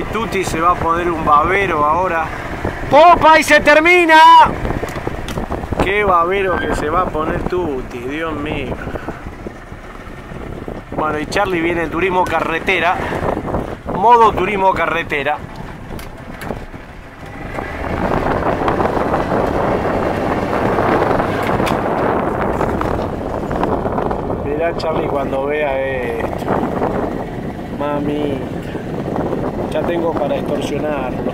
Tuti se va a poner un babero ahora. ¡Popa y se termina! ¡Qué babero que se va a poner Tuti! Dios mío. Bueno, y Charlie viene en turismo carretera. Modo turismo carretera. Mirá Charlie cuando vea esto. Mami. Ya tengo para extorsionarlo.